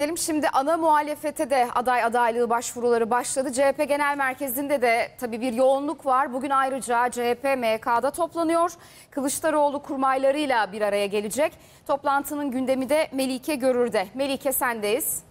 Gidelim şimdi ana muhalefete de aday adaylığı başvuruları başladı. CHP Genel Merkezi'nde de tabii bir yoğunluk var. Bugün ayrıca CHP MK'da toplanıyor. Kılıçdaroğlu kurmaylarıyla bir araya gelecek. Toplantının gündemi de Melike Görür'de. Melike sendeyiz.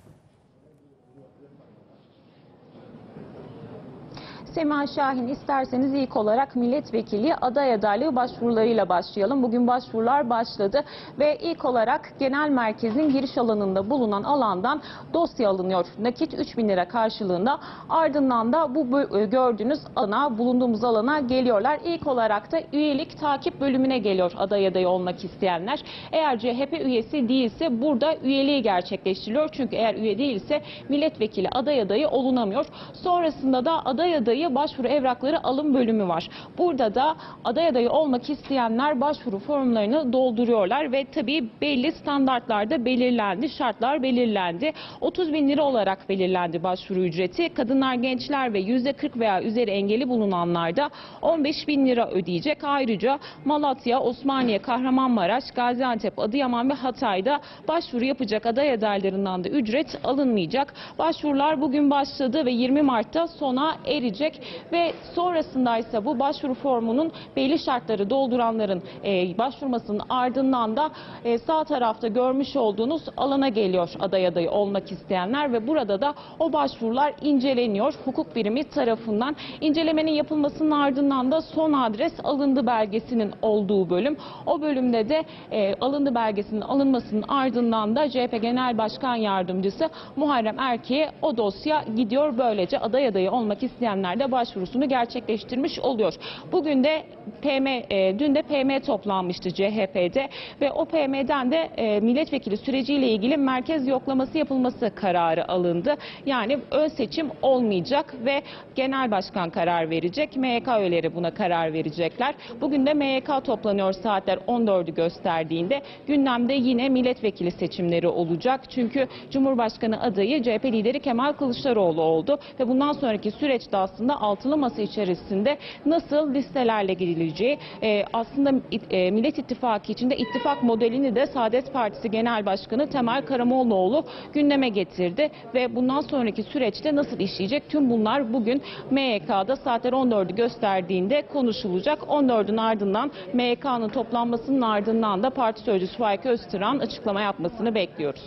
Sema Şahin isterseniz ilk olarak milletvekili aday adaylığı başvurularıyla başlayalım. Bugün başvurular başladı ve ilk olarak genel merkezin giriş alanında bulunan alandan dosya alınıyor. Nakit 3 bin lira karşılığında ardından da bu bö- gördüğünüz alana bulunduğumuz alana geliyorlar. İlk olarak da üyelik takip bölümüne geliyor aday adayı olmak isteyenler. Eğer CHP üyesi değilse burada üyeliği gerçekleştiriliyor. Çünkü eğer üye değilse milletvekili aday adayı olunamıyor. Sonrasında da aday adayı başvuru evrakları alım bölümü var. Burada da aday adayı olmak isteyenler başvuru formlarını dolduruyorlar ve tabii belli standartlarda belirlendi, şartlar belirlendi. 30 bin lira olarak belirlendi başvuru ücreti. Kadınlar, gençler ve %40 veya üzeri engeli bulunanlar da 15 bin lira ödeyecek. Ayrıca Malatya, Osmaniye, Kahramanmaraş, Gaziantep, Adıyaman ve Hatay'da başvuru yapacak aday adaylarından da ücret alınmayacak. Başvurular bugün başladı ve 20 Mart'ta sona erecek ve sonrasında ise bu başvuru formunun belli şartları dolduranların e, başvurmasının ardından da e, sağ tarafta görmüş olduğunuz alana geliyor aday adayı olmak isteyenler ve burada da o başvurular inceleniyor hukuk birimi tarafından. İncelemenin yapılmasının ardından da son adres alındı belgesinin olduğu bölüm. O bölümde de e, alındı belgesinin alınmasının ardından da CHP Genel Başkan Yardımcısı Muharrem Erke'ye o dosya gidiyor. Böylece aday adayı olmak isteyenler de başvurusunu gerçekleştirmiş oluyor. Bugün de PM, e, dün de PM toplanmıştı CHP'de ve o PM'den de e, milletvekili süreciyle ilgili merkez yoklaması yapılması kararı alındı. Yani ön seçim olmayacak ve genel başkan karar verecek. MYK üyeleri buna karar verecekler. Bugün de MYK toplanıyor saatler 14'ü gösterdiğinde. Gündemde yine milletvekili seçimleri olacak. Çünkü Cumhurbaşkanı adayı CHP lideri Kemal Kılıçdaroğlu oldu ve bundan sonraki süreçte aslında altılı masa içerisinde nasıl listelerle gidileceği e, aslında e, Millet İttifakı içinde ittifak modelini de Saadet Partisi Genel Başkanı Temel Karamollaoğlu gündeme getirdi ve bundan sonraki süreçte nasıl işleyecek tüm bunlar bugün MYK'da saatler 14'ü gösterdiğinde konuşulacak. 14'ün ardından MYK'nın toplanmasının ardından da parti sözcüsü Faik Öztürk'ün açıklama yapmasını bekliyoruz.